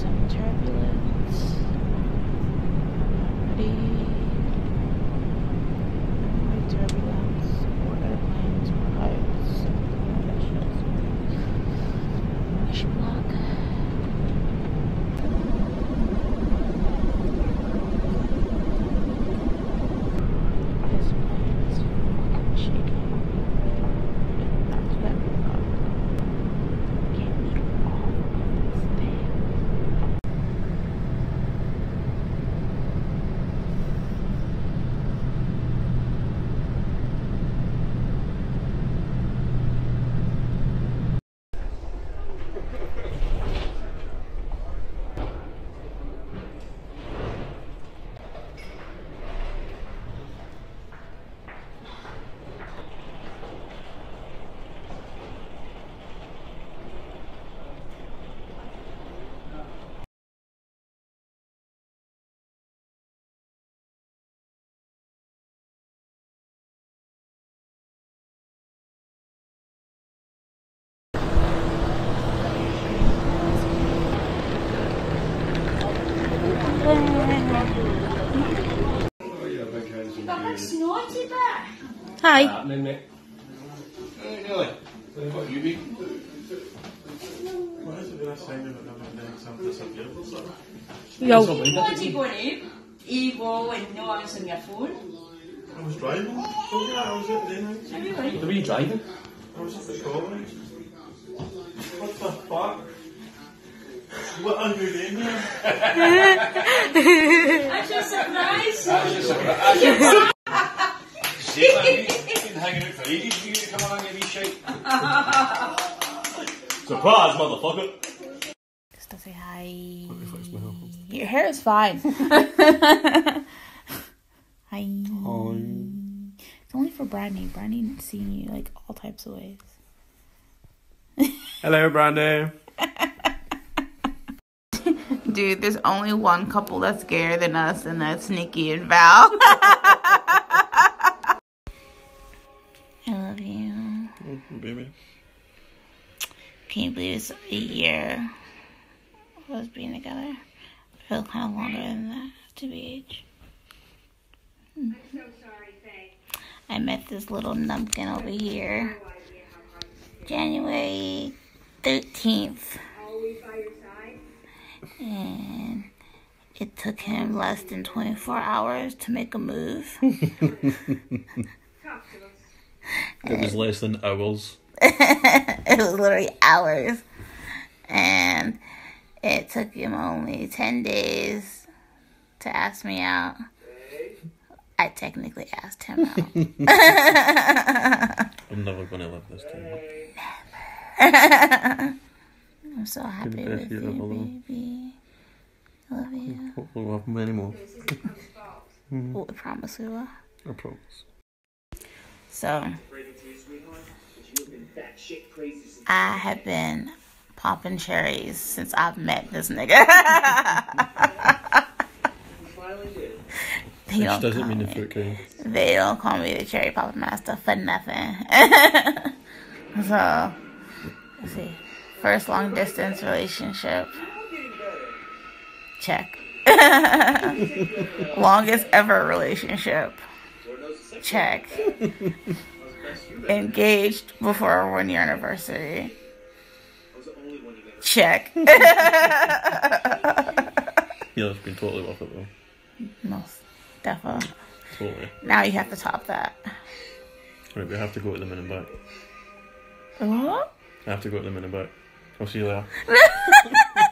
some Hi. Yo. I was driving. Oh yeah, I was at the end. Were you driving? I was at the college. What the fuck? What are you doing here? That's your surprise. See, man, you've been hanging out for ages. You come along and be shite. Surprise, motherfucker. Just to say hi. Your hair is fine. hi. It's only for Brandy. Brandy's seen you like all types of ways. Hello, Brandy. Dude, there's only one couple that's gayer than us, and that's Nikki and Val. I love you. Baby. Can you believe it's a year of us being together? I feel kind of longer than that to be age. Hmm. I met this little numpkin over here January 13th. And it took him less than 24 hours to make a move. It was less than hours. it was literally hours. And it took him only 10 days to ask me out. I technically asked him out. I'm never gonna live this down. I'm so happy with you baby. I love you. Hopefully we'll have many more. Oh, I promise we will. I promise. So, I have been popping cherries since I've met this nigga. they Which don't doesn't call mean the me- fruit kind. They don't call me the cherry pop master for nothing. so, let's see. First long distance relationship. Check. Longest ever relationship. Check. Engaged before our one year anniversary. Check. Yeah, it's been totally worth it though. Most definitely. Totally. Now you have to top that. Right, we have to go to the min and back. What? I have to go to the min and back. I'll see you later.